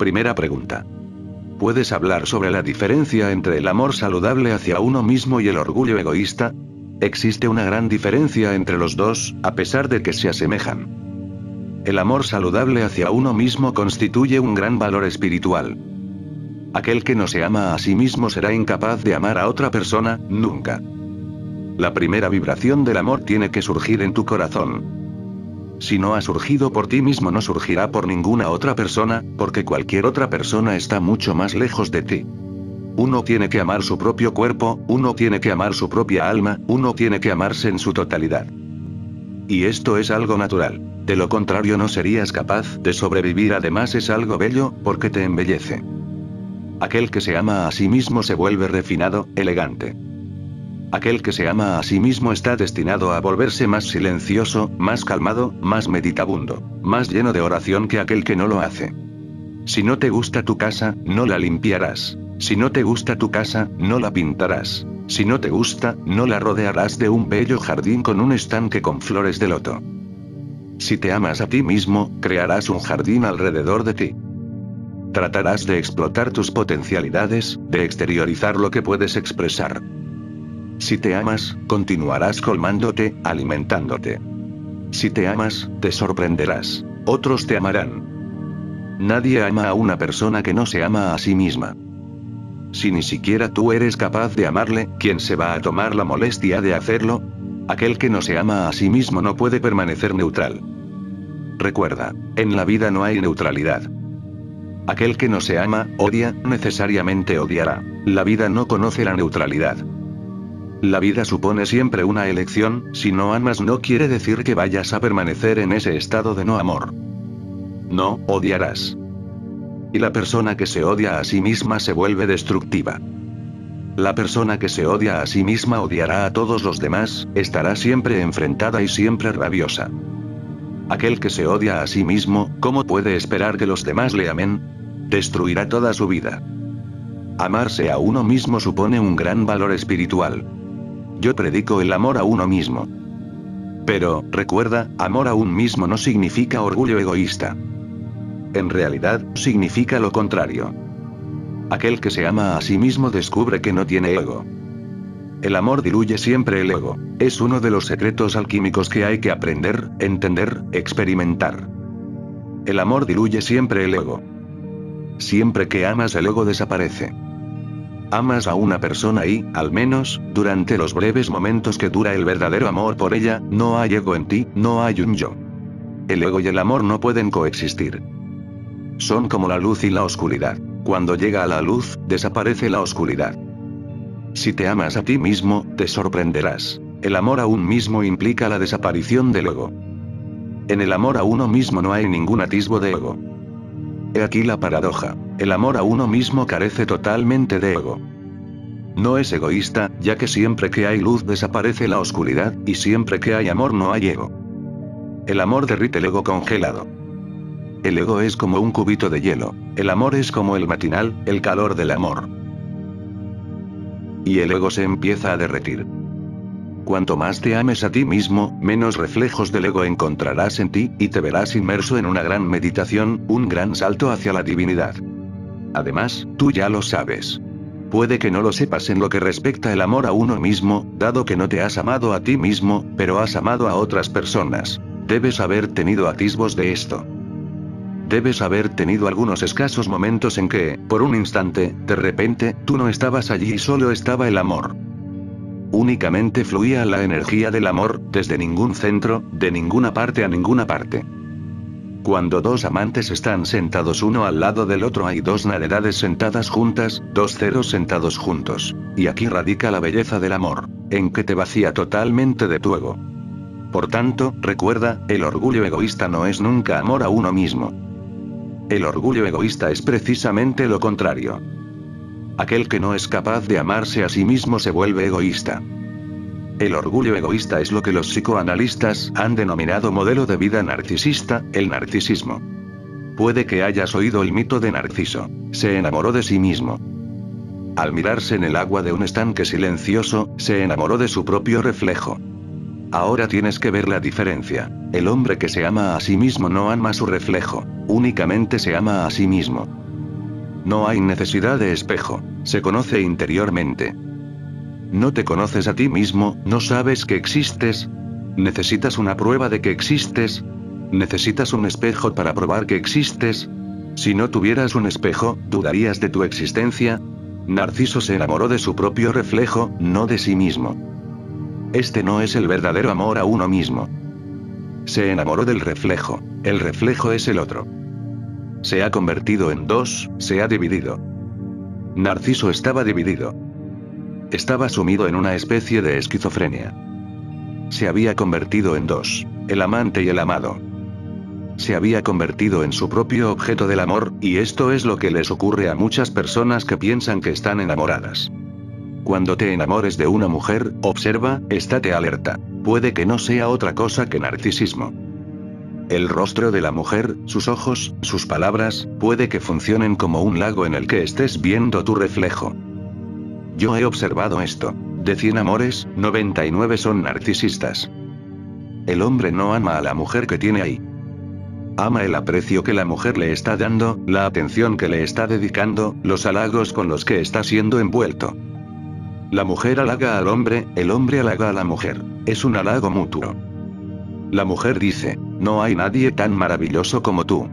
Primera pregunta. ¿Puedes hablar sobre la diferencia entre el amor saludable hacia uno mismo y el orgullo egoísta? Existe una gran diferencia entre los dos, a pesar de que se asemejan. El amor saludable hacia uno mismo constituye un gran valor espiritual. Aquel que no se ama a sí mismo será incapaz de amar a otra persona, nunca. La primera vibración del amor tiene que surgir en tu corazón. Si no ha surgido por ti mismo no surgirá por ninguna otra persona, porque cualquier otra persona está mucho más lejos de ti. Uno tiene que amar su propio cuerpo, uno tiene que amar su propia alma, uno tiene que amarse en su totalidad. Y esto es algo natural. De lo contrario no serías capaz de sobrevivir. Además es algo bello, porque te embellece. Aquel que se ama a sí mismo se vuelve refinado, elegante. Aquel que se ama a sí mismo está destinado a volverse más silencioso, más calmado, más meditabundo, más lleno de oración que aquel que no lo hace. Si no te gusta tu casa, no la limpiarás. Si no te gusta tu casa, no la pintarás. Si no te gusta, no la rodearás de un bello jardín con un estanque con flores de loto. Si te amas a ti mismo, crearás un jardín alrededor de ti. Tratarás de explotar tus potencialidades, de exteriorizar lo que puedes expresar. Si te amas, continuarás colmándote, alimentándote. Si te amas, te sorprenderás. Otros te amarán. Nadie ama a una persona que no se ama a sí misma. Si ni siquiera tú eres capaz de amarle, ¿quién se va a tomar la molestia de hacerlo? Aquel que no se ama a sí mismo no puede permanecer neutral. Recuerda, en la vida no hay neutralidad. Aquel que no se ama, odia, necesariamente odiará. La vida no conoce la neutralidad. La vida supone siempre una elección, si no amas no quiere decir que vayas a permanecer en ese estado de no amor. No, odiarás. Y la persona que se odia a sí misma se vuelve destructiva. La persona que se odia a sí misma odiará a todos los demás, estará siempre enfrentada y siempre rabiosa. Aquel que se odia a sí mismo, ¿cómo puede esperar que los demás le amen? Destruirá toda su vida. Amarse a uno mismo supone un gran valor espiritual. Yo predico el amor a uno mismo. Pero, recuerda, amor a uno mismo no significa orgullo egoísta. En realidad, significa lo contrario. Aquel que se ama a sí mismo descubre que no tiene ego. El amor diluye siempre el ego. Es uno de los secretos alquímicos que hay que aprender, entender, experimentar. El amor diluye siempre el ego. Siempre que amas el ego desaparece. Amas a una persona y, al menos, durante los breves momentos que dura el verdadero amor por ella, no hay ego en ti, no hay un yo. El ego y el amor no pueden coexistir. Son como la luz y la oscuridad. Cuando llega a la luz, desaparece la oscuridad. Si te amas a ti mismo, te sorprenderás. El amor a un mismo implica la desaparición del ego. En el amor a uno mismo no hay ningún atisbo de ego. He aquí la paradoja. El amor a uno mismo carece totalmente de ego. No es egoísta, ya que siempre que hay luz desaparece la oscuridad, y siempre que hay amor no hay ego. El amor derrite el ego congelado. El ego es como un cubito de hielo. El amor es como el matinal, el calor del amor. Y el ego se empieza a derretir. Cuanto más te ames a ti mismo, menos reflejos del ego encontrarás en ti, y te verás inmerso en una gran meditación, un gran salto hacia la divinidad. Además, tú ya lo sabes. Puede que no lo sepas en lo que respecta el amor a uno mismo, dado que no te has amado a ti mismo, pero has amado a otras personas. Debes haber tenido atisbos de esto. Debes haber tenido algunos escasos momentos en que, por un instante, de repente, tú no estabas allí y solo estaba el amor. Únicamente fluía la energía del amor, desde ningún centro, de ninguna parte a ninguna parte. Cuando dos amantes están sentados uno al lado del otro hay dos naredades sentadas juntas, dos ceros sentados juntos. Y aquí radica la belleza del amor, en que te vacía totalmente de tu ego. Por tanto, recuerda, el orgullo egoísta no es nunca amor a uno mismo. El orgullo egoísta es precisamente lo contrario. Aquel que no es capaz de amarse a sí mismo se vuelve egoísta. El orgullo egoísta es lo que los psicoanalistas han denominado modelo de vida narcisista, el narcisismo. Puede que hayas oído el mito de Narciso. Se enamoró de sí mismo. Al mirarse en el agua de un estanque silencioso, se enamoró de su propio reflejo. Ahora tienes que ver la diferencia. El hombre que se ama a sí mismo no ama su reflejo, únicamente se ama a sí mismo. No hay necesidad de espejo, se conoce interiormente. No te conoces a ti mismo, no sabes que existes. Necesitas una prueba de que existes. Necesitas un espejo para probar que existes. Si no tuvieras un espejo, ¿dudarías de tu existencia? Narciso se enamoró de su propio reflejo, no de sí mismo. Este no es el verdadero amor a uno mismo. Se enamoró del reflejo. El reflejo es el otro. Se ha convertido en dos, se ha dividido. Narciso estaba dividido. Estaba sumido en una especie de esquizofrenia. Se había convertido en dos, el amante y el amado. Se había convertido en su propio objeto del amor, y esto es lo que les ocurre a muchas personas que piensan que están enamoradas. Cuando te enamores de una mujer, observa, estate alerta. Puede que no sea otra cosa que narcisismo. El rostro de la mujer, sus ojos, sus palabras, puede que funcionen como un lago en el que estés viendo tu reflejo. Yo he observado esto. De 100 amores, 99 son narcisistas. El hombre no ama a la mujer que tiene ahí. Ama el aprecio que la mujer le está dando, la atención que le está dedicando, los halagos con los que está siendo envuelto. La mujer halaga al hombre, el hombre halaga a la mujer. Es un halago mutuo. La mujer dice, no hay nadie tan maravilloso como tú.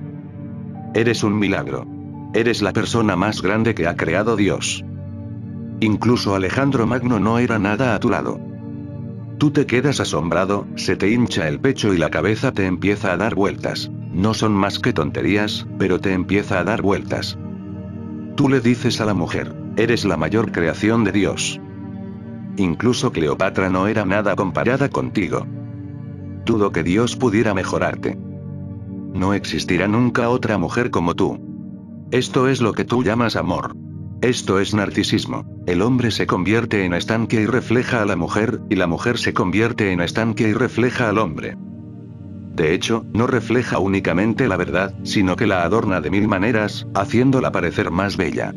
Eres un milagro. Eres la persona más grande que ha creado Dios. Incluso Alejandro Magno no era nada a tu lado. Tú te quedas asombrado, se te hincha el pecho y la cabeza te empieza a dar vueltas. No son más que tonterías, pero te empieza a dar vueltas. Tú le dices a la mujer, eres la mayor creación de Dios. Incluso Cleopatra no era nada comparada contigo. Dudo que Dios pudiera mejorarte. No existirá nunca otra mujer como tú. Esto es lo que tú llamas amor. Esto es narcisismo. El hombre se convierte en estanque y refleja a la mujer, y la mujer se convierte en estanque y refleja al hombre. De hecho, no refleja únicamente la verdad, sino que la adorna de mil maneras, haciéndola parecer más bella.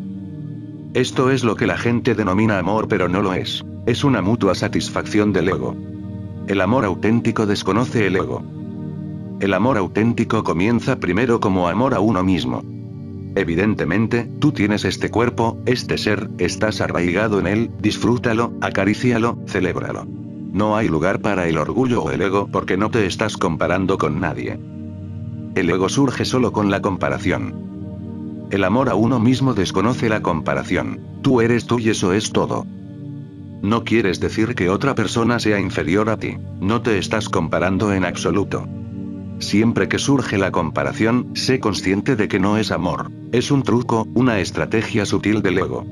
Esto es lo que la gente denomina amor pero no lo es. Es una mutua satisfacción del ego. El amor auténtico desconoce el ego. El amor auténtico comienza primero como amor a uno mismo. Evidentemente, tú tienes este cuerpo, este ser, estás arraigado en él, disfrútalo, acarícialo, celébralo. No hay lugar para el orgullo o el ego porque no te estás comparando con nadie. El ego surge solo con la comparación. El amor a uno mismo desconoce la comparación. Tú eres tú y eso es todo. No quieres decir que otra persona sea inferior a ti. No te estás comparando en absoluto. Siempre que surge la comparación, sé consciente de que no es amor. Es un truco, una estrategia sutil del ego.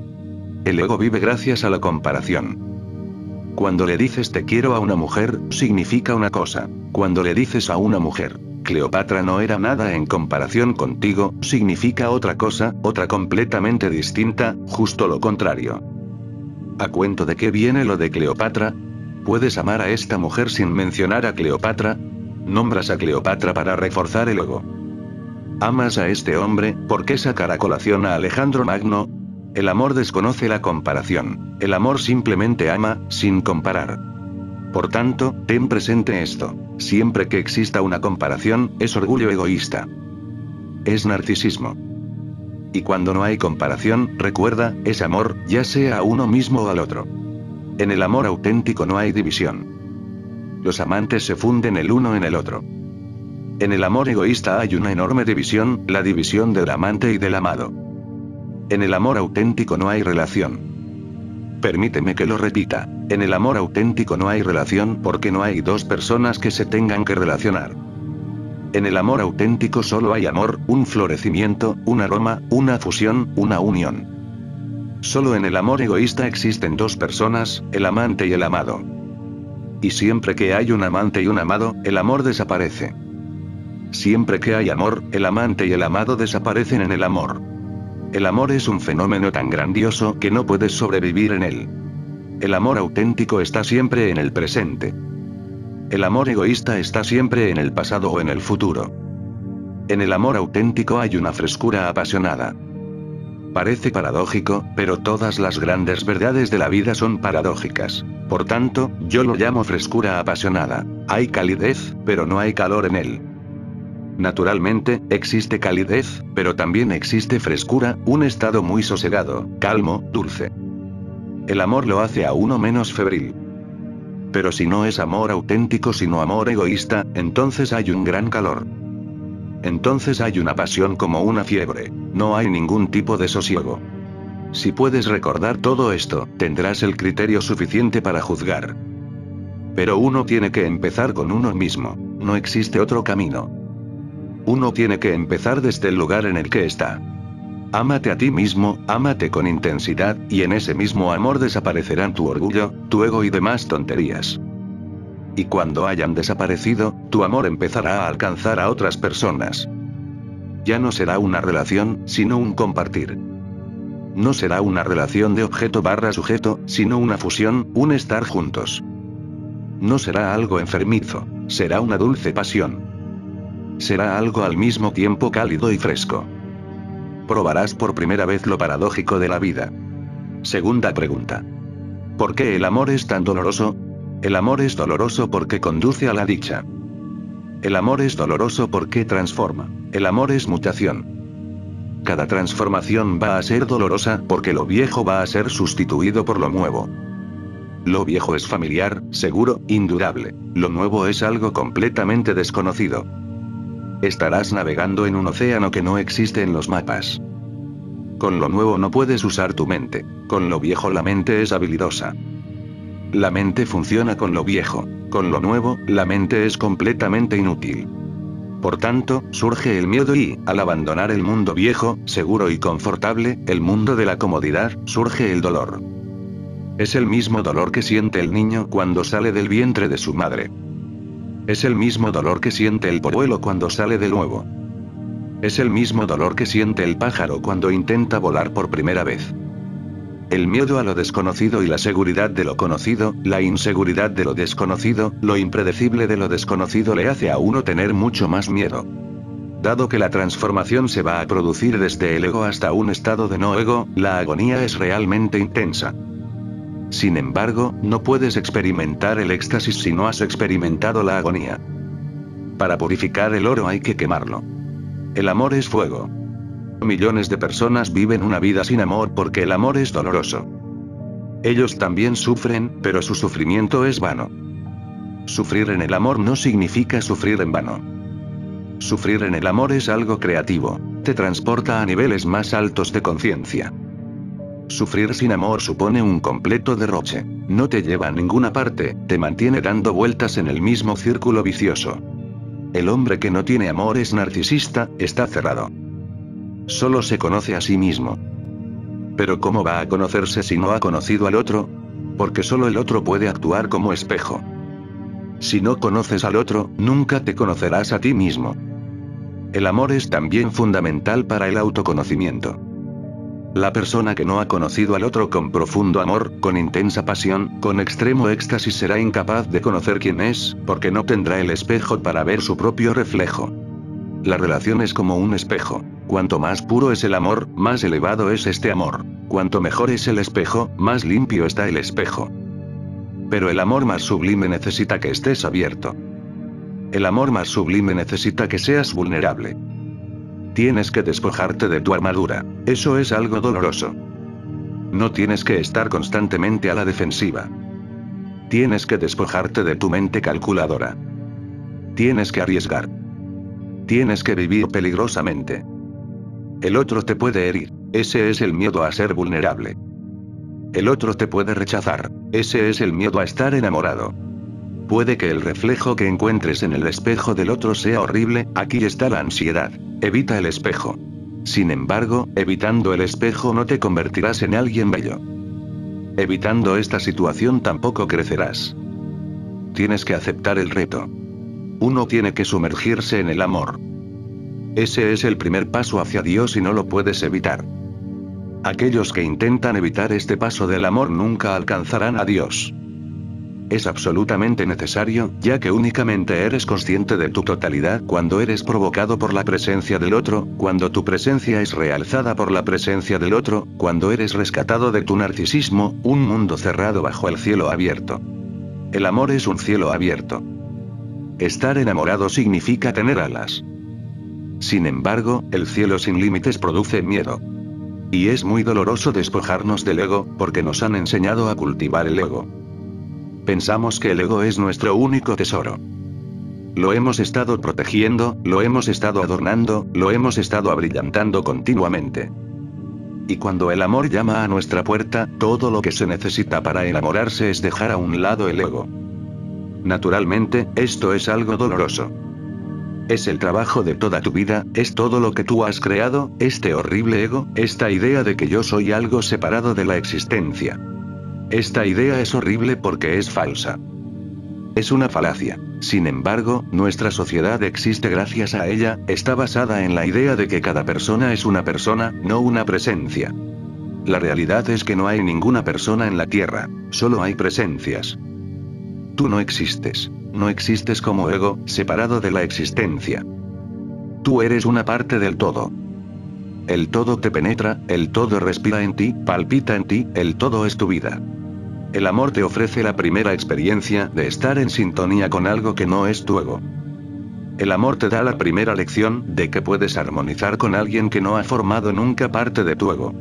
El ego vive gracias a la comparación. Cuando le dices te quiero a una mujer, significa una cosa. Cuando le dices a una mujer, Cleopatra no era nada en comparación contigo, significa otra cosa, otra completamente distinta, justo lo contrario. ¿A cuento de qué viene lo de Cleopatra? ¿Puedes amar a esta mujer sin mencionar a Cleopatra? Nombras a Cleopatra para reforzar el ego. ¿Amas a este hombre? ¿Por qué sacar a colación a Alejandro Magno? El amor desconoce la comparación. El amor simplemente ama, sin comparar. Por tanto, ten presente esto. Siempre que exista una comparación, es orgullo egoísta. Es narcisismo. Y cuando no hay comparación, recuerda, es amor, ya sea a uno mismo o al otro. En el amor auténtico no hay división. Los amantes se funden el uno en el otro. En el amor egoísta hay una enorme división, la división del amante y del amado. En el amor auténtico no hay relación. Permíteme que lo repita. En el amor auténtico no hay relación porque no hay dos personas que se tengan que relacionar. En el amor auténtico solo hay amor, un florecimiento, un aroma, una fusión, una unión. Solo en el amor egoísta existen dos personas, el amante y el amado. Y siempre que hay un amante y un amado, el amor desaparece. Siempre que hay amor, el amante y el amado desaparecen en el amor. El amor es un fenómeno tan grandioso que no puedes sobrevivir en él. El amor auténtico está siempre en el presente. El amor egoísta está siempre en el pasado o en el futuro. En el amor auténtico hay una frescura apasionada. Parece paradójico, pero todas las grandes verdades de la vida son paradójicas. Por tanto, yo lo llamo frescura apasionada. Hay calidez, pero no hay calor en él. Naturalmente, existe calidez, pero también existe frescura, un estado muy sosegado, calmo, dulce. El amor lo hace a uno menos febril. Pero si no es amor auténtico sino amor egoísta, entonces hay un gran calor. Entonces hay una pasión como una fiebre, no hay ningún tipo de sosiego. Si puedes recordar todo esto, tendrás el criterio suficiente para juzgar. Pero uno tiene que empezar con uno mismo, no existe otro camino. Uno tiene que empezar desde el lugar en el que está. Ámate a ti mismo, ámate con intensidad, y en ese mismo amor desaparecerán tu orgullo, tu ego y demás tonterías. Y cuando hayan desaparecido, tu amor empezará a alcanzar a otras personas. Ya no será una relación, sino un compartir. No será una relación de objeto barra sujeto, sino una fusión, un estar juntos. No será algo enfermizo, será una dulce pasión. Será algo al mismo tiempo cálido y fresco probarás por primera vez lo paradójico de la vida. Segunda pregunta. ¿Por qué el amor es tan doloroso? El amor es doloroso porque conduce a la dicha. El amor es doloroso porque transforma. El amor es mutación. Cada transformación va a ser dolorosa porque lo viejo va a ser sustituido por lo nuevo. Lo viejo es familiar, seguro, indudable. Lo nuevo es algo completamente desconocido. Estarás navegando en un océano que no existe en los mapas. Con lo nuevo no puedes usar tu mente. Con lo viejo la mente es habilidosa. La mente funciona con lo viejo. Con lo nuevo, la mente es completamente inútil. Por tanto, surge el miedo y, al abandonar el mundo viejo, seguro y confortable, el mundo de la comodidad, surge el dolor. Es el mismo dolor que siente el niño cuando sale del vientre de su madre. Es el mismo dolor que siente el polluelo cuando sale de nuevo. Es el mismo dolor que siente el pájaro cuando intenta volar por primera vez. El miedo a lo desconocido y la seguridad de lo conocido, la inseguridad de lo desconocido, lo impredecible de lo desconocido le hace a uno tener mucho más miedo. Dado que la transformación se va a producir desde el ego hasta un estado de no ego, la agonía es realmente intensa. Sin embargo, no puedes experimentar el éxtasis si no has experimentado la agonía. Para purificar el oro hay que quemarlo. El amor es fuego. Millones de personas viven una vida sin amor porque el amor es doloroso. Ellos también sufren, pero su sufrimiento es vano. Sufrir en el amor no significa sufrir en vano. Sufrir en el amor es algo creativo, te transporta a niveles más altos de conciencia. Sufrir sin amor supone un completo derroche. No te lleva a ninguna parte, te mantiene dando vueltas en el mismo círculo vicioso. El hombre que no tiene amor es narcisista, está cerrado. Solo se conoce a sí mismo. Pero ¿cómo va a conocerse si no ha conocido al otro? Porque solo el otro puede actuar como espejo. Si no conoces al otro, nunca te conocerás a ti mismo. El amor es también fundamental para el autoconocimiento. La persona que no ha conocido al otro con profundo amor, con intensa pasión, con extremo éxtasis será incapaz de conocer quién es, porque no tendrá el espejo para ver su propio reflejo. La relación es como un espejo. Cuanto más puro es el amor, más elevado es este amor. Cuanto mejor es el espejo, más limpio está el espejo. Pero el amor más sublime necesita que estés abierto. El amor más sublime necesita que seas vulnerable. Tienes que despojarte de tu armadura. Eso es algo doloroso. No tienes que estar constantemente a la defensiva. Tienes que despojarte de tu mente calculadora. Tienes que arriesgar. Tienes que vivir peligrosamente. El otro te puede herir. Ese es el miedo a ser vulnerable. El otro te puede rechazar. Ese es el miedo a estar enamorado. Puede que el reflejo que encuentres en el espejo del otro sea horrible, aquí está la ansiedad. Evita el espejo. Sin embargo, evitando el espejo no te convertirás en alguien bello. Evitando esta situación tampoco crecerás. Tienes que aceptar el reto. Uno tiene que sumergirse en el amor. Ese es el primer paso hacia Dios y no lo puedes evitar. Aquellos que intentan evitar este paso del amor nunca alcanzarán a Dios es absolutamente necesario, ya que únicamente eres consciente de tu totalidad cuando eres provocado por la presencia del otro, cuando tu presencia es realzada por la presencia del otro, cuando eres rescatado de tu narcisismo, un mundo cerrado bajo el cielo abierto. El amor es un cielo abierto. Estar enamorado significa tener alas. Sin embargo, el cielo sin límites produce miedo. Y es muy doloroso despojarnos del ego, porque nos han enseñado a cultivar el ego. Pensamos que el ego es nuestro único tesoro. Lo hemos estado protegiendo, lo hemos estado adornando, lo hemos estado abrillantando continuamente. Y cuando el amor llama a nuestra puerta, todo lo que se necesita para enamorarse es dejar a un lado el ego. Naturalmente, esto es algo doloroso. Es el trabajo de toda tu vida, es todo lo que tú has creado, este horrible ego, esta idea de que yo soy algo separado de la existencia. Esta idea es horrible porque es falsa. Es una falacia. Sin embargo, nuestra sociedad existe gracias a ella, está basada en la idea de que cada persona es una persona, no una presencia. La realidad es que no hay ninguna persona en la Tierra, solo hay presencias. Tú no existes, no existes como ego, separado de la existencia. Tú eres una parte del todo. El todo te penetra, el todo respira en ti, palpita en ti, el todo es tu vida. El amor te ofrece la primera experiencia de estar en sintonía con algo que no es tu ego. El amor te da la primera lección de que puedes armonizar con alguien que no ha formado nunca parte de tu ego.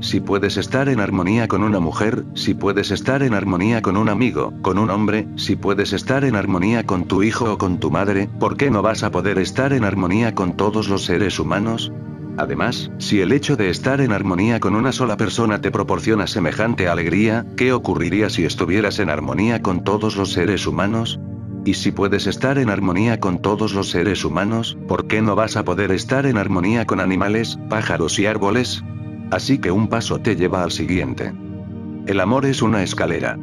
Si puedes estar en armonía con una mujer, si puedes estar en armonía con un amigo, con un hombre, si puedes estar en armonía con tu hijo o con tu madre, ¿por qué no vas a poder estar en armonía con todos los seres humanos? Además, si el hecho de estar en armonía con una sola persona te proporciona semejante alegría, ¿qué ocurriría si estuvieras en armonía con todos los seres humanos? Y si puedes estar en armonía con todos los seres humanos, ¿por qué no vas a poder estar en armonía con animales, pájaros y árboles? Así que un paso te lleva al siguiente. El amor es una escalera.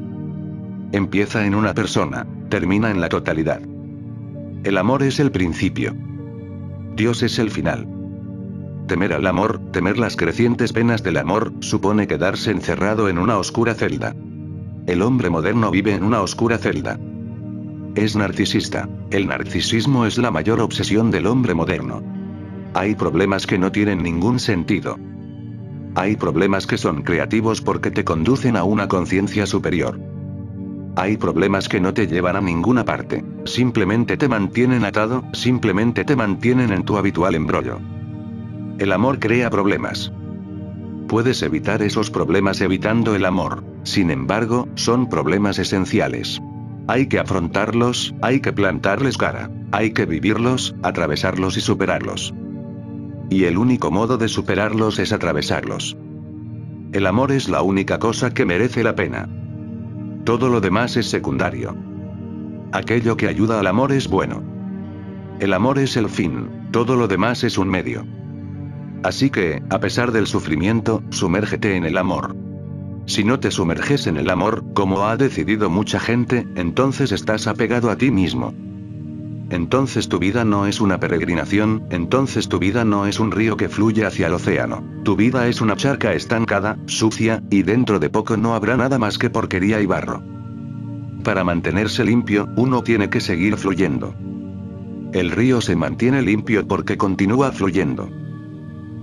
Empieza en una persona, termina en la totalidad. El amor es el principio. Dios es el final. Temer al amor, temer las crecientes penas del amor, supone quedarse encerrado en una oscura celda. El hombre moderno vive en una oscura celda. Es narcisista. El narcisismo es la mayor obsesión del hombre moderno. Hay problemas que no tienen ningún sentido. Hay problemas que son creativos porque te conducen a una conciencia superior. Hay problemas que no te llevan a ninguna parte, simplemente te mantienen atado, simplemente te mantienen en tu habitual embrollo. El amor crea problemas. Puedes evitar esos problemas evitando el amor. Sin embargo, son problemas esenciales. Hay que afrontarlos, hay que plantarles cara. Hay que vivirlos, atravesarlos y superarlos. Y el único modo de superarlos es atravesarlos. El amor es la única cosa que merece la pena. Todo lo demás es secundario. Aquello que ayuda al amor es bueno. El amor es el fin, todo lo demás es un medio. Así que, a pesar del sufrimiento, sumérgete en el amor. Si no te sumerges en el amor, como ha decidido mucha gente, entonces estás apegado a ti mismo. Entonces tu vida no es una peregrinación, entonces tu vida no es un río que fluye hacia el océano. Tu vida es una charca estancada, sucia, y dentro de poco no habrá nada más que porquería y barro. Para mantenerse limpio, uno tiene que seguir fluyendo. El río se mantiene limpio porque continúa fluyendo.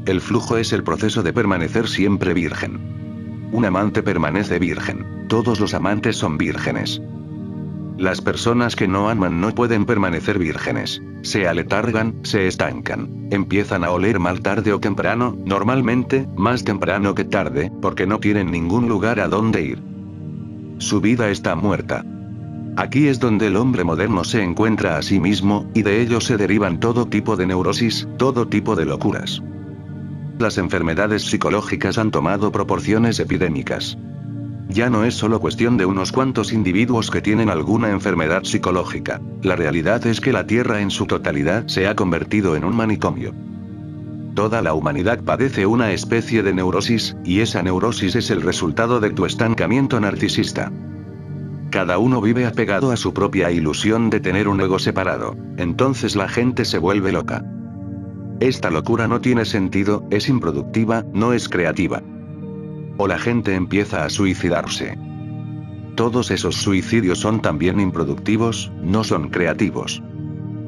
El flujo es el proceso de permanecer siempre virgen. Un amante permanece virgen. Todos los amantes son vírgenes. Las personas que no aman no pueden permanecer vírgenes. Se aletargan, se estancan. Empiezan a oler mal tarde o temprano, normalmente, más temprano que tarde, porque no tienen ningún lugar a donde ir. Su vida está muerta. Aquí es donde el hombre moderno se encuentra a sí mismo, y de ello se derivan todo tipo de neurosis, todo tipo de locuras las enfermedades psicológicas han tomado proporciones epidémicas. Ya no es solo cuestión de unos cuantos individuos que tienen alguna enfermedad psicológica. La realidad es que la Tierra en su totalidad se ha convertido en un manicomio. Toda la humanidad padece una especie de neurosis, y esa neurosis es el resultado de tu estancamiento narcisista. Cada uno vive apegado a su propia ilusión de tener un ego separado. Entonces la gente se vuelve loca. Esta locura no tiene sentido, es improductiva, no es creativa. O la gente empieza a suicidarse. Todos esos suicidios son también improductivos, no son creativos.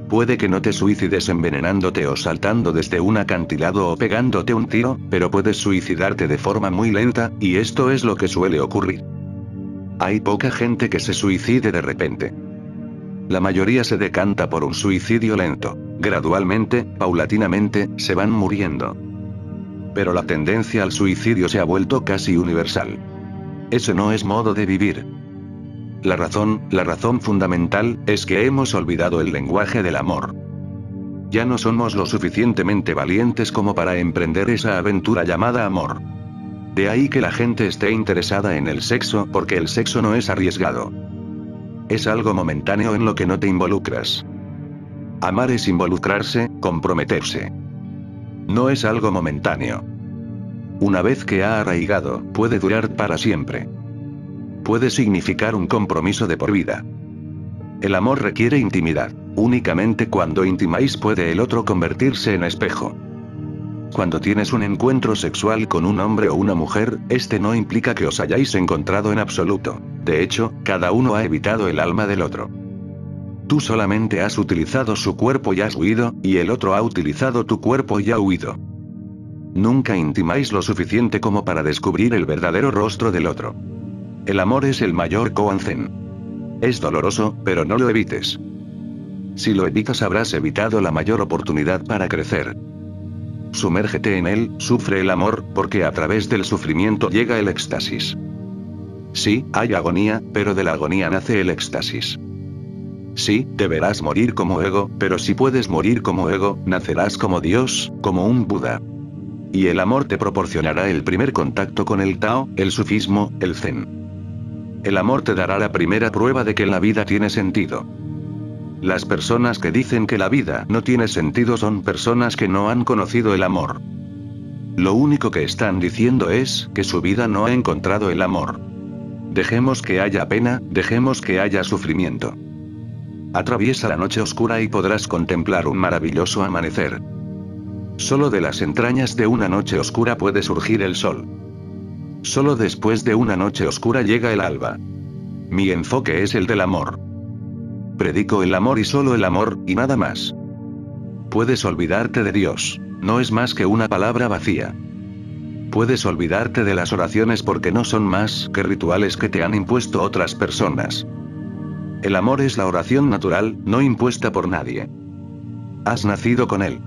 Puede que no te suicides envenenándote o saltando desde un acantilado o pegándote un tiro, pero puedes suicidarte de forma muy lenta, y esto es lo que suele ocurrir. Hay poca gente que se suicide de repente. La mayoría se decanta por un suicidio lento. Gradualmente, paulatinamente, se van muriendo. Pero la tendencia al suicidio se ha vuelto casi universal. Eso no es modo de vivir. La razón, la razón fundamental, es que hemos olvidado el lenguaje del amor. Ya no somos lo suficientemente valientes como para emprender esa aventura llamada amor. De ahí que la gente esté interesada en el sexo porque el sexo no es arriesgado. Es algo momentáneo en lo que no te involucras. Amar es involucrarse, comprometerse. No es algo momentáneo. Una vez que ha arraigado, puede durar para siempre. Puede significar un compromiso de por vida. El amor requiere intimidad. Únicamente cuando intimáis puede el otro convertirse en espejo. Cuando tienes un encuentro sexual con un hombre o una mujer, este no implica que os hayáis encontrado en absoluto. De hecho, cada uno ha evitado el alma del otro. Tú solamente has utilizado su cuerpo y has huido, y el otro ha utilizado tu cuerpo y ha huido. Nunca intimáis lo suficiente como para descubrir el verdadero rostro del otro. El amor es el mayor koan Es doloroso, pero no lo evites. Si lo evitas habrás evitado la mayor oportunidad para crecer. Sumérgete en él, sufre el amor, porque a través del sufrimiento llega el éxtasis. Sí, hay agonía, pero de la agonía nace el éxtasis. Sí, deberás morir como ego, pero si puedes morir como ego, nacerás como Dios, como un Buda. Y el amor te proporcionará el primer contacto con el Tao, el sufismo, el Zen. El amor te dará la primera prueba de que la vida tiene sentido. Las personas que dicen que la vida no tiene sentido son personas que no han conocido el amor. Lo único que están diciendo es que su vida no ha encontrado el amor. Dejemos que haya pena, dejemos que haya sufrimiento. Atraviesa la noche oscura y podrás contemplar un maravilloso amanecer. Solo de las entrañas de una noche oscura puede surgir el sol. Solo después de una noche oscura llega el alba. Mi enfoque es el del amor. Predico el amor y solo el amor, y nada más. Puedes olvidarte de Dios. No es más que una palabra vacía. Puedes olvidarte de las oraciones porque no son más que rituales que te han impuesto otras personas. El amor es la oración natural, no impuesta por nadie. Has nacido con él.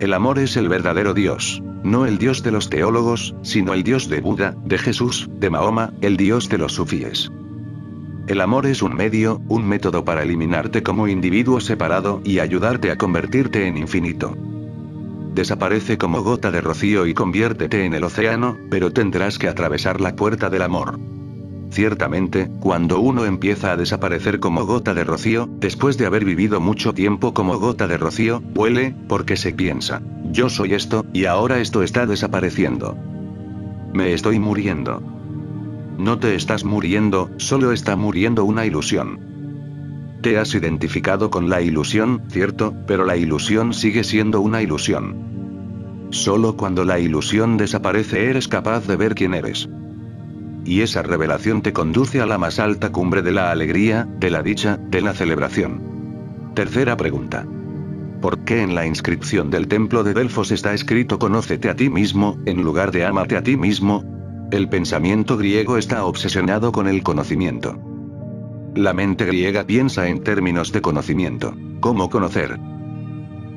El amor es el verdadero Dios, no el Dios de los teólogos, sino el Dios de Buda, de Jesús, de Mahoma, el Dios de los sufíes. El amor es un medio, un método para eliminarte como individuo separado y ayudarte a convertirte en infinito. Desaparece como gota de rocío y conviértete en el océano, pero tendrás que atravesar la puerta del amor. Ciertamente, cuando uno empieza a desaparecer como gota de rocío, después de haber vivido mucho tiempo como gota de rocío, huele, porque se piensa, yo soy esto, y ahora esto está desapareciendo. Me estoy muriendo. No te estás muriendo, solo está muriendo una ilusión. Te has identificado con la ilusión, cierto, pero la ilusión sigue siendo una ilusión. Solo cuando la ilusión desaparece eres capaz de ver quién eres y esa revelación te conduce a la más alta cumbre de la alegría, de la dicha, de la celebración. Tercera pregunta. ¿Por qué en la inscripción del templo de Delfos está escrito Conócete a ti mismo, en lugar de Ámate a ti mismo? El pensamiento griego está obsesionado con el conocimiento. La mente griega piensa en términos de conocimiento. ¿Cómo conocer?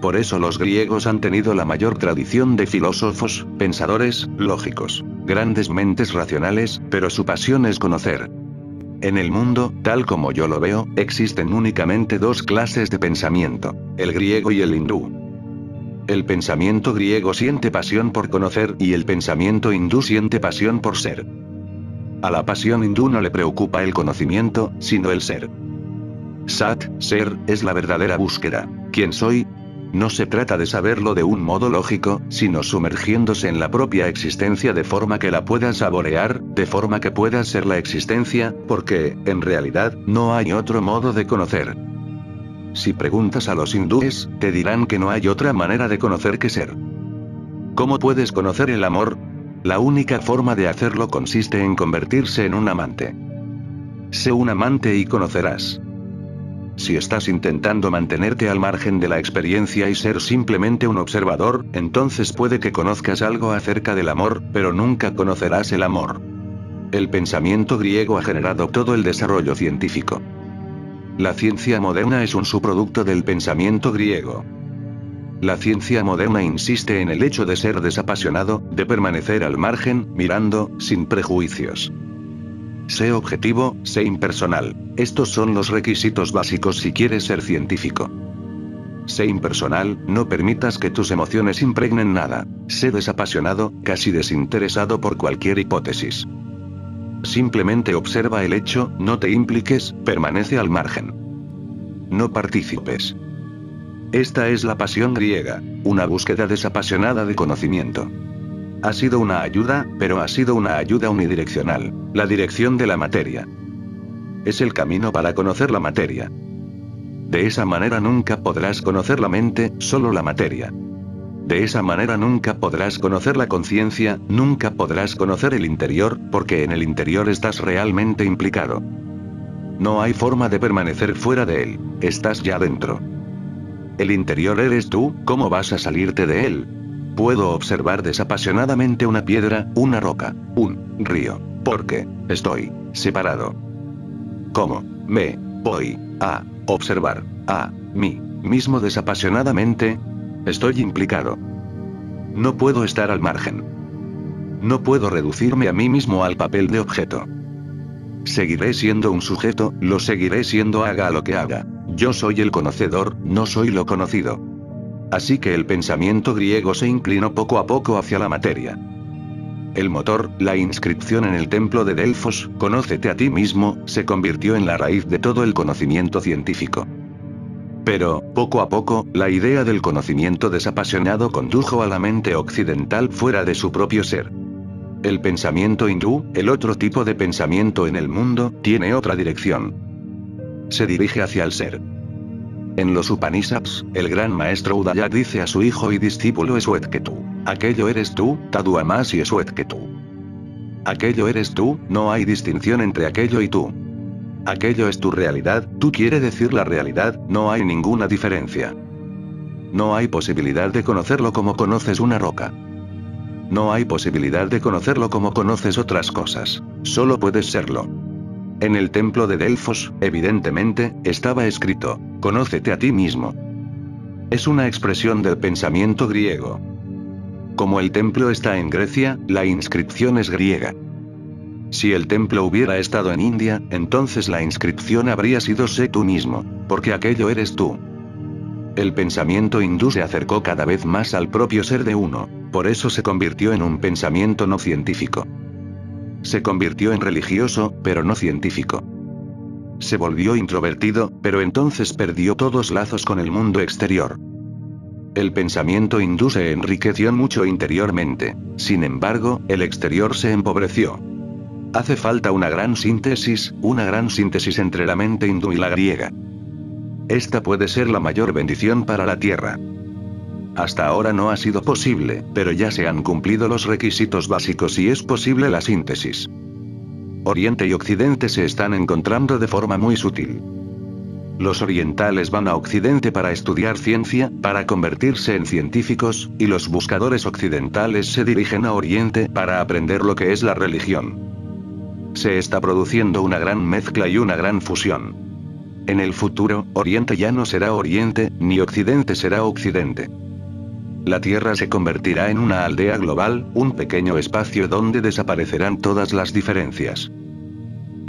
Por eso los griegos han tenido la mayor tradición de filósofos, pensadores, lógicos, grandes mentes racionales, pero su pasión es conocer. En el mundo, tal como yo lo veo, existen únicamente dos clases de pensamiento, el griego y el hindú. El pensamiento griego siente pasión por conocer y el pensamiento hindú siente pasión por ser. A la pasión hindú no le preocupa el conocimiento, sino el ser. Sat, ser, es la verdadera búsqueda. ¿Quién soy? No se trata de saberlo de un modo lógico, sino sumergiéndose en la propia existencia de forma que la puedas saborear, de forma que pueda ser la existencia, porque, en realidad, no hay otro modo de conocer. Si preguntas a los hindúes, te dirán que no hay otra manera de conocer que ser. ¿Cómo puedes conocer el amor? La única forma de hacerlo consiste en convertirse en un amante. Sé un amante y conocerás. Si estás intentando mantenerte al margen de la experiencia y ser simplemente un observador, entonces puede que conozcas algo acerca del amor, pero nunca conocerás el amor. El pensamiento griego ha generado todo el desarrollo científico. La ciencia moderna es un subproducto del pensamiento griego. La ciencia moderna insiste en el hecho de ser desapasionado, de permanecer al margen, mirando, sin prejuicios. Sé objetivo, sé impersonal. Estos son los requisitos básicos si quieres ser científico. Sé impersonal, no permitas que tus emociones impregnen nada. Sé desapasionado, casi desinteresado por cualquier hipótesis. Simplemente observa el hecho, no te impliques, permanece al margen. No participes. Esta es la pasión griega, una búsqueda desapasionada de conocimiento. Ha sido una ayuda, pero ha sido una ayuda unidireccional, la dirección de la materia. Es el camino para conocer la materia. De esa manera nunca podrás conocer la mente, solo la materia. De esa manera nunca podrás conocer la conciencia, nunca podrás conocer el interior, porque en el interior estás realmente implicado. No hay forma de permanecer fuera de él, estás ya dentro. El interior eres tú, ¿cómo vas a salirte de él? Puedo observar desapasionadamente una piedra, una roca, un río, porque estoy separado. ¿Cómo? Me voy a observar a mí mismo desapasionadamente. Estoy implicado. No puedo estar al margen. No puedo reducirme a mí mismo al papel de objeto. Seguiré siendo un sujeto, lo seguiré siendo haga lo que haga. Yo soy el conocedor, no soy lo conocido. Así que el pensamiento griego se inclinó poco a poco hacia la materia. El motor, la inscripción en el templo de Delfos, conócete a ti mismo, se convirtió en la raíz de todo el conocimiento científico. Pero, poco a poco, la idea del conocimiento desapasionado condujo a la mente occidental fuera de su propio ser. El pensamiento hindú, el otro tipo de pensamiento en el mundo, tiene otra dirección. Se dirige hacia el ser. En los Upanishads, el gran maestro Udaya dice a su hijo y discípulo Eswetketu, aquello eres tú, Taduamas y Eswetketu. Aquello eres tú, no hay distinción entre aquello y tú. Aquello es tu realidad, tú quiere decir la realidad, no hay ninguna diferencia. No hay posibilidad de conocerlo como conoces una roca. No hay posibilidad de conocerlo como conoces otras cosas. Solo puedes serlo. En el templo de Delfos, evidentemente, estaba escrito, conócete a ti mismo. Es una expresión del pensamiento griego. Como el templo está en Grecia, la inscripción es griega. Si el templo hubiera estado en India, entonces la inscripción habría sido sé tú mismo, porque aquello eres tú. El pensamiento hindú se acercó cada vez más al propio ser de uno, por eso se convirtió en un pensamiento no científico. Se convirtió en religioso, pero no científico. Se volvió introvertido, pero entonces perdió todos lazos con el mundo exterior. El pensamiento hindú se enriqueció mucho interiormente, sin embargo, el exterior se empobreció. Hace falta una gran síntesis, una gran síntesis entre la mente hindú y la griega. Esta puede ser la mayor bendición para la Tierra. Hasta ahora no ha sido posible, pero ya se han cumplido los requisitos básicos y es posible la síntesis. Oriente y Occidente se están encontrando de forma muy sutil. Los orientales van a Occidente para estudiar ciencia, para convertirse en científicos, y los buscadores occidentales se dirigen a Oriente para aprender lo que es la religión. Se está produciendo una gran mezcla y una gran fusión. En el futuro, Oriente ya no será Oriente, ni Occidente será Occidente. La Tierra se convertirá en una aldea global, un pequeño espacio donde desaparecerán todas las diferencias.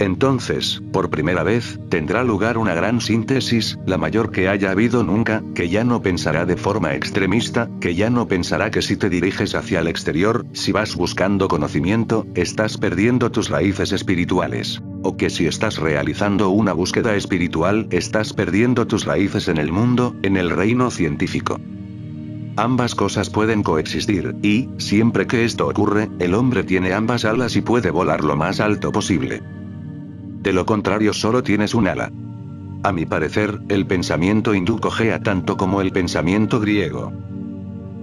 Entonces, por primera vez, tendrá lugar una gran síntesis, la mayor que haya habido nunca, que ya no pensará de forma extremista, que ya no pensará que si te diriges hacia el exterior, si vas buscando conocimiento, estás perdiendo tus raíces espirituales o que si estás realizando una búsqueda espiritual, estás perdiendo tus raíces en el mundo, en el reino científico. Ambas cosas pueden coexistir, y, siempre que esto ocurre, el hombre tiene ambas alas y puede volar lo más alto posible. De lo contrario solo tienes un ala. A mi parecer, el pensamiento hindú cojea tanto como el pensamiento griego.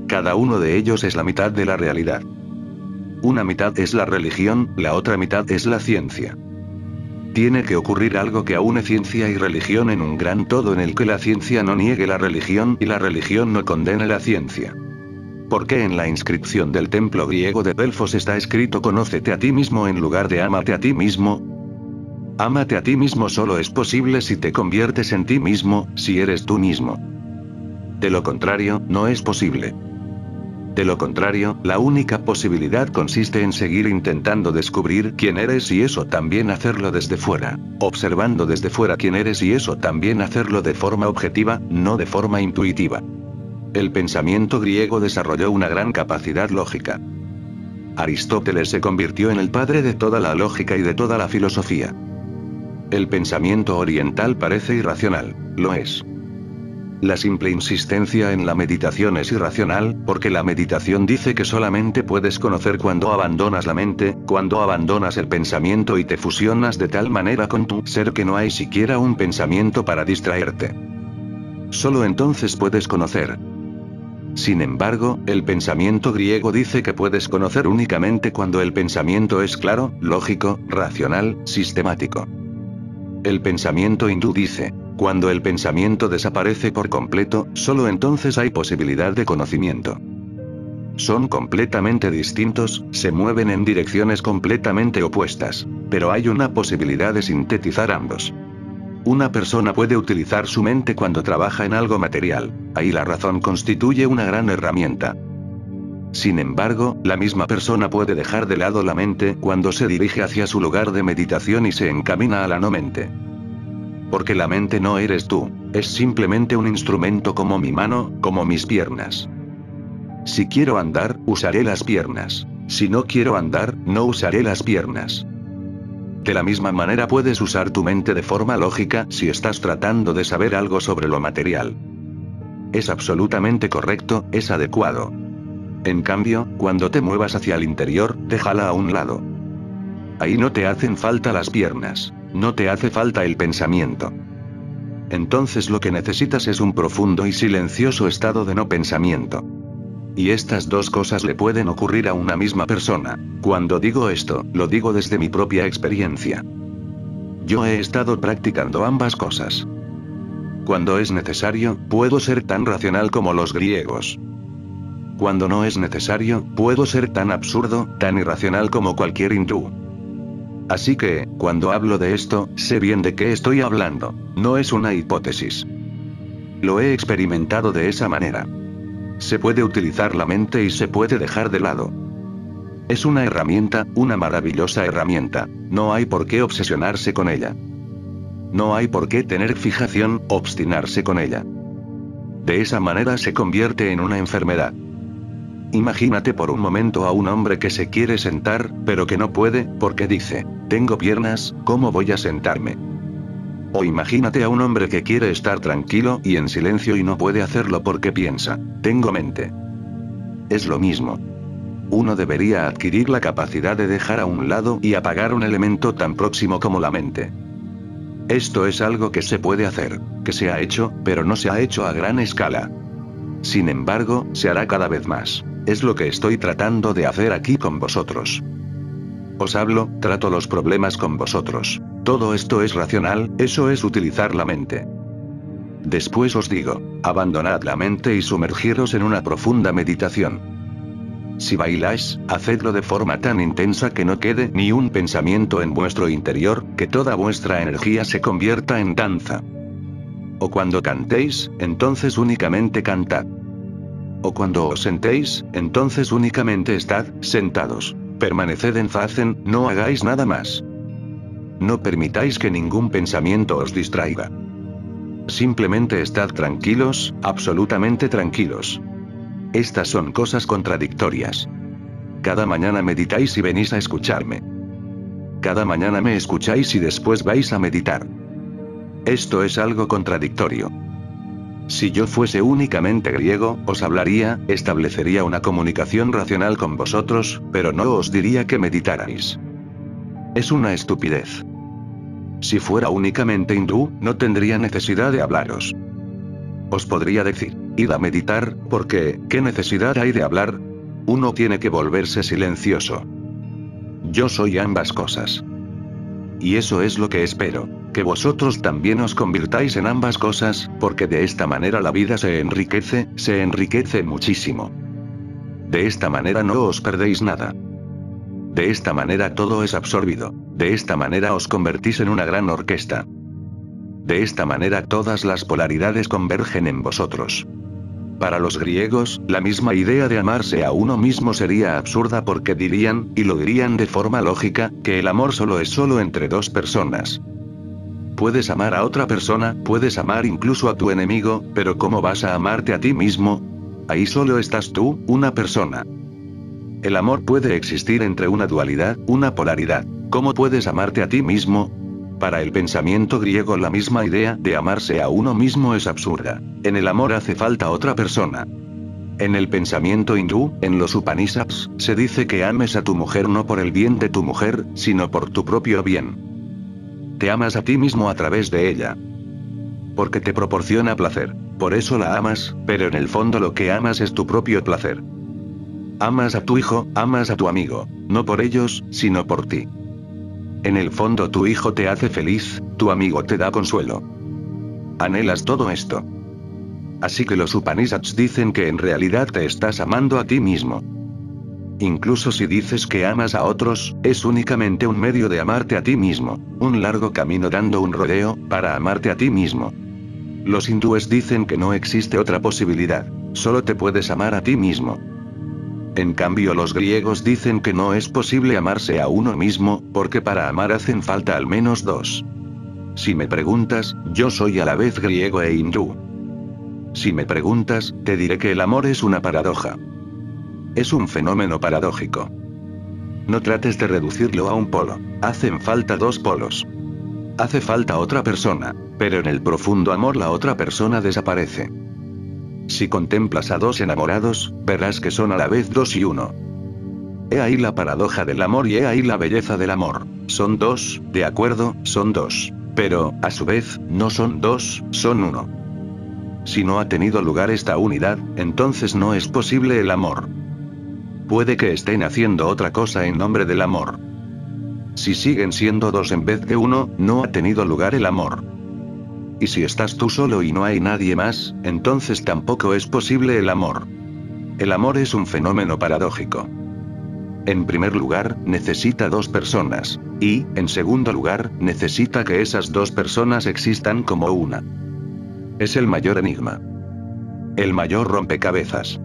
Cada uno de ellos es la mitad de la realidad. Una mitad es la religión, la otra mitad es la ciencia. Tiene que ocurrir algo que aúne ciencia y religión en un gran todo en el que la ciencia no niegue la religión y la religión no condene la ciencia. ¿Por qué en la inscripción del templo griego de Delfos está escrito conócete a ti mismo en lugar de ámate a ti mismo? Ámate a ti mismo solo es posible si te conviertes en ti mismo, si eres tú mismo. De lo contrario, no es posible. De lo contrario, la única posibilidad consiste en seguir intentando descubrir quién eres y eso también hacerlo desde fuera. Observando desde fuera quién eres y eso también hacerlo de forma objetiva, no de forma intuitiva. El pensamiento griego desarrolló una gran capacidad lógica. Aristóteles se convirtió en el padre de toda la lógica y de toda la filosofía. El pensamiento oriental parece irracional, lo es. La simple insistencia en la meditación es irracional, porque la meditación dice que solamente puedes conocer cuando abandonas la mente, cuando abandonas el pensamiento y te fusionas de tal manera con tu ser que no hay siquiera un pensamiento para distraerte. Solo entonces puedes conocer. Sin embargo, el pensamiento griego dice que puedes conocer únicamente cuando el pensamiento es claro, lógico, racional, sistemático. El pensamiento hindú dice, cuando el pensamiento desaparece por completo, solo entonces hay posibilidad de conocimiento. Son completamente distintos, se mueven en direcciones completamente opuestas. Pero hay una posibilidad de sintetizar ambos. Una persona puede utilizar su mente cuando trabaja en algo material, ahí la razón constituye una gran herramienta. Sin embargo, la misma persona puede dejar de lado la mente cuando se dirige hacia su lugar de meditación y se encamina a la no mente. Porque la mente no eres tú, es simplemente un instrumento como mi mano, como mis piernas. Si quiero andar, usaré las piernas. Si no quiero andar, no usaré las piernas. De la misma manera puedes usar tu mente de forma lógica si estás tratando de saber algo sobre lo material. Es absolutamente correcto, es adecuado. En cambio, cuando te muevas hacia el interior, déjala a un lado. Ahí no te hacen falta las piernas. No te hace falta el pensamiento. Entonces lo que necesitas es un profundo y silencioso estado de no pensamiento. Y estas dos cosas le pueden ocurrir a una misma persona. Cuando digo esto, lo digo desde mi propia experiencia. Yo he estado practicando ambas cosas. Cuando es necesario, puedo ser tan racional como los griegos. Cuando no es necesario, puedo ser tan absurdo, tan irracional como cualquier hindú. Así que, cuando hablo de esto, sé bien de qué estoy hablando. No es una hipótesis. Lo he experimentado de esa manera. Se puede utilizar la mente y se puede dejar de lado. Es una herramienta, una maravillosa herramienta. No hay por qué obsesionarse con ella. No hay por qué tener fijación, obstinarse con ella. De esa manera se convierte en una enfermedad. Imagínate por un momento a un hombre que se quiere sentar, pero que no puede, porque dice, tengo piernas, ¿cómo voy a sentarme? O imagínate a un hombre que quiere estar tranquilo y en silencio y no puede hacerlo porque piensa, tengo mente. Es lo mismo. Uno debería adquirir la capacidad de dejar a un lado y apagar un elemento tan próximo como la mente. Esto es algo que se puede hacer, que se ha hecho, pero no se ha hecho a gran escala. Sin embargo, se hará cada vez más. Es lo que estoy tratando de hacer aquí con vosotros. Os hablo, trato los problemas con vosotros. Todo esto es racional, eso es utilizar la mente. Después os digo, abandonad la mente y sumergiros en una profunda meditación. Si bailáis, hacedlo de forma tan intensa que no quede ni un pensamiento en vuestro interior, que toda vuestra energía se convierta en danza. O cuando cantéis, entonces únicamente cantad. O cuando os sentéis, entonces únicamente estad, sentados. Permaneced en Zazen, no hagáis nada más. No permitáis que ningún pensamiento os distraiga. Simplemente estad tranquilos, absolutamente tranquilos. Estas son cosas contradictorias. Cada mañana meditáis y venís a escucharme. Cada mañana me escucháis y después vais a meditar. Esto es algo contradictorio. Si yo fuese únicamente griego, os hablaría, establecería una comunicación racional con vosotros, pero no os diría que meditarais. Es una estupidez. Si fuera únicamente hindú, no tendría necesidad de hablaros. Os podría decir, id a meditar, porque, ¿qué necesidad hay de hablar? Uno tiene que volverse silencioso. Yo soy ambas cosas. Y eso es lo que espero que vosotros también os convirtáis en ambas cosas, porque de esta manera la vida se enriquece, se enriquece muchísimo. De esta manera no os perdéis nada. De esta manera todo es absorbido. De esta manera os convertís en una gran orquesta. De esta manera todas las polaridades convergen en vosotros. Para los griegos, la misma idea de amarse a uno mismo sería absurda porque dirían, y lo dirían de forma lógica, que el amor solo es solo entre dos personas. Puedes amar a otra persona, puedes amar incluso a tu enemigo, pero ¿cómo vas a amarte a ti mismo? Ahí solo estás tú, una persona. El amor puede existir entre una dualidad, una polaridad. ¿Cómo puedes amarte a ti mismo? Para el pensamiento griego la misma idea de amarse a uno mismo es absurda. En el amor hace falta otra persona. En el pensamiento hindú, en los Upanishads, se dice que ames a tu mujer no por el bien de tu mujer, sino por tu propio bien. Te amas a ti mismo a través de ella. Porque te proporciona placer. Por eso la amas, pero en el fondo lo que amas es tu propio placer. Amas a tu hijo, amas a tu amigo, no por ellos, sino por ti. En el fondo tu hijo te hace feliz, tu amigo te da consuelo. Anhelas todo esto. Así que los Upanishads dicen que en realidad te estás amando a ti mismo. Incluso si dices que amas a otros, es únicamente un medio de amarte a ti mismo, un largo camino dando un rodeo, para amarte a ti mismo. Los hindúes dicen que no existe otra posibilidad, solo te puedes amar a ti mismo. En cambio los griegos dicen que no es posible amarse a uno mismo, porque para amar hacen falta al menos dos. Si me preguntas, yo soy a la vez griego e hindú. Si me preguntas, te diré que el amor es una paradoja. Es un fenómeno paradójico. No trates de reducirlo a un polo. Hacen falta dos polos. Hace falta otra persona, pero en el profundo amor la otra persona desaparece. Si contemplas a dos enamorados, verás que son a la vez dos y uno. He ahí la paradoja del amor y he ahí la belleza del amor. Son dos, de acuerdo, son dos. Pero, a su vez, no son dos, son uno. Si no ha tenido lugar esta unidad, entonces no es posible el amor. Puede que estén haciendo otra cosa en nombre del amor. Si siguen siendo dos en vez de uno, no ha tenido lugar el amor. Y si estás tú solo y no hay nadie más, entonces tampoco es posible el amor. El amor es un fenómeno paradójico. En primer lugar, necesita dos personas. Y, en segundo lugar, necesita que esas dos personas existan como una. Es el mayor enigma. El mayor rompecabezas.